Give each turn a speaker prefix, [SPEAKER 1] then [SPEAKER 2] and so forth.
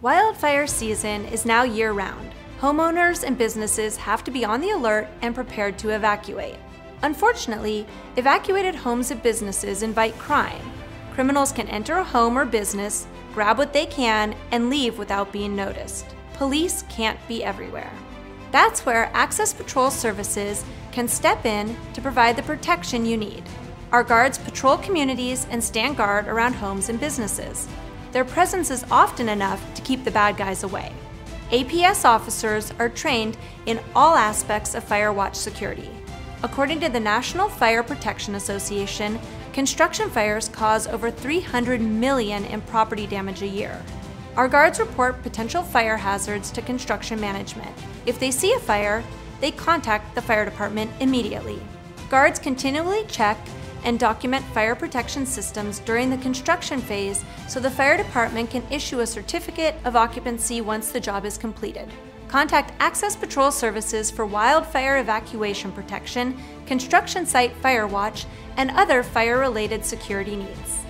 [SPEAKER 1] Wildfire season is now year round. Homeowners and businesses have to be on the alert and prepared to evacuate. Unfortunately, evacuated homes and businesses invite crime. Criminals can enter a home or business, grab what they can, and leave without being noticed. Police can't be everywhere. That's where Access Patrol Services can step in to provide the protection you need. Our guards patrol communities and stand guard around homes and businesses. Their presence is often enough to keep the bad guys away. APS officers are trained in all aspects of fire watch security. According to the National Fire Protection Association, construction fires cause over 300 million in property damage a year. Our guards report potential fire hazards to construction management. If they see a fire, they contact the fire department immediately. Guards continually check and document fire protection systems during the construction phase so the fire department can issue a certificate of occupancy once the job is completed. Contact Access Patrol Services for wildfire evacuation protection, construction site fire watch, and other fire related security needs.